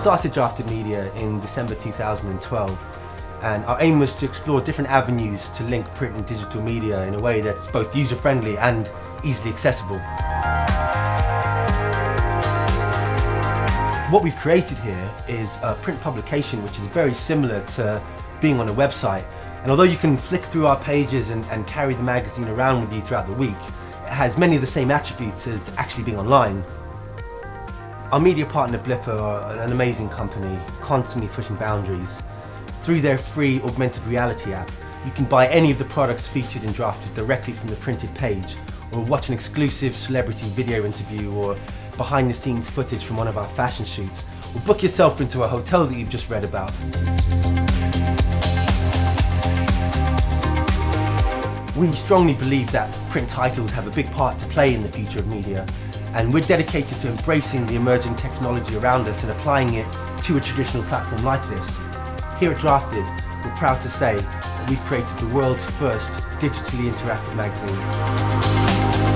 started Drafted Media in December 2012 and our aim was to explore different avenues to link print and digital media in a way that's both user-friendly and easily accessible. What we've created here is a print publication which is very similar to being on a website. And although you can flick through our pages and, and carry the magazine around with you throughout the week, it has many of the same attributes as actually being online. Our media partner Blippar are an amazing company, constantly pushing boundaries. Through their free augmented reality app, you can buy any of the products featured and drafted directly from the printed page, or watch an exclusive celebrity video interview, or behind the scenes footage from one of our fashion shoots, or book yourself into a hotel that you've just read about. We strongly believe that print titles have a big part to play in the future of media, and we're dedicated to embracing the emerging technology around us and applying it to a traditional platform like this. Here at Drafted, we're proud to say that we've created the world's first digitally interactive magazine.